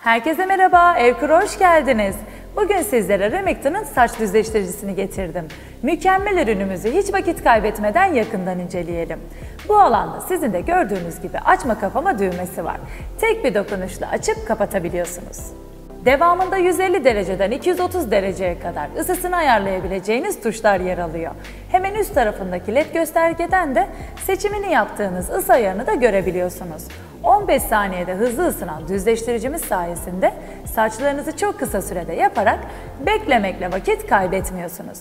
Herkese merhaba, Evkur'a hoş geldiniz. Bugün sizlere Remington'ın saç düzleştiricisini getirdim. Mükemmel ürünümüzü hiç vakit kaybetmeden yakından inceleyelim. Bu alanda sizin de gördüğünüz gibi açma kapama düğmesi var. Tek bir dokunuşla açıp kapatabiliyorsunuz. Devamında 150 dereceden 230 dereceye kadar ısısını ayarlayabileceğiniz tuşlar yer alıyor. Hemen üst tarafındaki led göstergeden de seçimini yaptığınız ısı ayarını da görebiliyorsunuz. 15 saniyede hızlı ısınan düzleştiricimiz sayesinde saçlarınızı çok kısa sürede yaparak beklemekle vakit kaybetmiyorsunuz.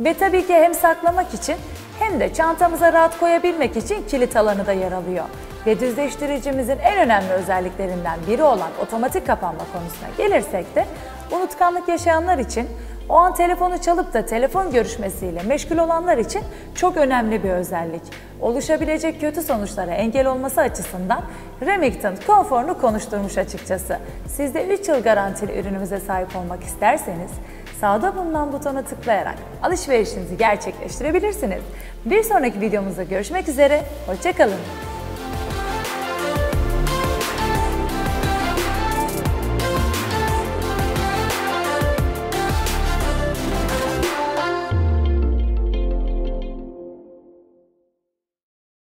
Ve tabii ki hem saklamak için hem de çantamıza rahat koyabilmek için kilit alanı da yer alıyor. Ve düzleştiricimizin en önemli özelliklerinden biri olan otomatik kapanma konusuna gelirsek de unutkanlık yaşayanlar için o an telefonu çalıp da telefon görüşmesiyle meşgul olanlar için çok önemli bir özellik. Oluşabilecek kötü sonuçlara engel olması açısından Remington konforunu konuşturmuş açıkçası. Siz de 3 yıl garantili ürünümüze sahip olmak isterseniz sağda bulunan butona tıklayarak alışverişinizi gerçekleştirebilirsiniz. Bir sonraki videomuzda görüşmek üzere, hoşçakalın.